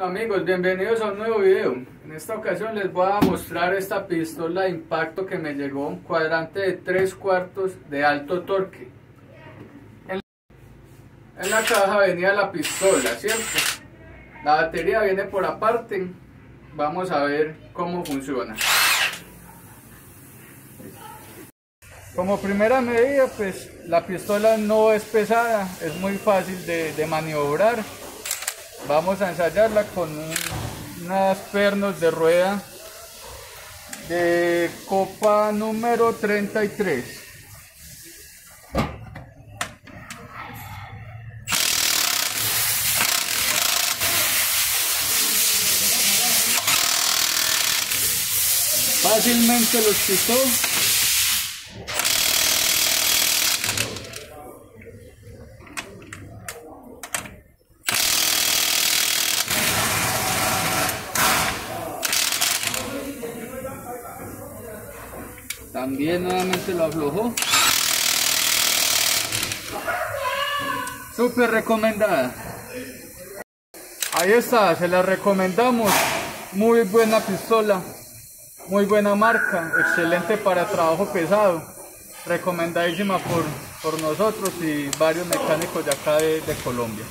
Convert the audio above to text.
Amigos, bienvenidos a un nuevo video. En esta ocasión les voy a mostrar esta pistola de impacto que me llegó, un cuadrante de 3 cuartos de alto torque. En la caja venía la pistola, ¿cierto? La batería viene por aparte. Vamos a ver cómo funciona. Como primera medida, pues la pistola no es pesada, es muy fácil de, de maniobrar vamos a ensayarla con unas pernos de rueda de copa número 33 fácilmente los quitó También nuevamente lo aflojó. Súper recomendada. Ahí está, se la recomendamos. Muy buena pistola, muy buena marca, excelente para trabajo pesado. Recomendadísima por, por nosotros y varios mecánicos de acá de Colombia.